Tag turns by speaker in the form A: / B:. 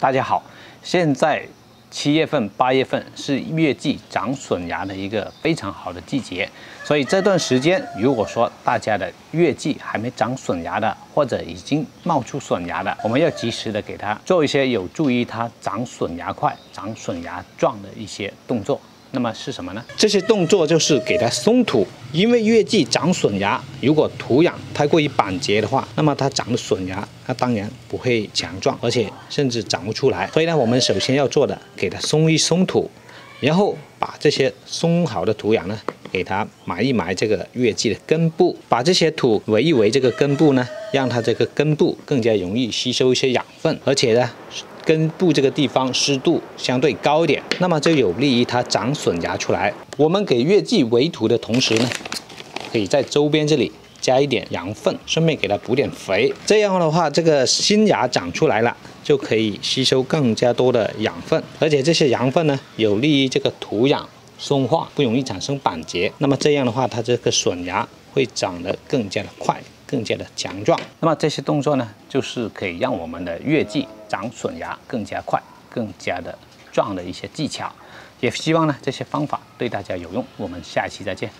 A: 大家好，现在七月份、八月份是月季长笋芽的一个非常好的季节，所以这段时间，如果说大家的月季还没长笋芽的，或者已经冒出笋芽的，我们要及时的给它做一些有助于它长笋芽快、长笋芽壮的一些动作。那么是什么呢？这些动作就是给它松土，因为月季长笋芽，如果土壤太过于板结的话，那么它长的笋芽，它当然不会强壮，而且甚至长不出来。所以呢，我们首先要做的，给它松一松土，然后把这些松好的土壤呢，给它埋一埋这个月季的根部，把这些土围一围这个根部呢，让它这个根部更加容易吸收一些养分，而且呢。根部这个地方湿度相对高一点，那么就有利于它长笋芽出来。我们给月季围土的同时呢，可以在周边这里加一点羊粪，顺便给它补点肥。这样的话，这个新芽长出来了，就可以吸收更加多的养分，而且这些羊粪呢，有利于这个土壤松化，不容易产生板结。那么这样的话，它这个笋芽会长得更加的快。更加的强壮，那么这些动作呢，就是可以让我们的月季长笋芽更加快、更加的壮的一些技巧。也希望呢这些方法对大家有用。我们下期再见。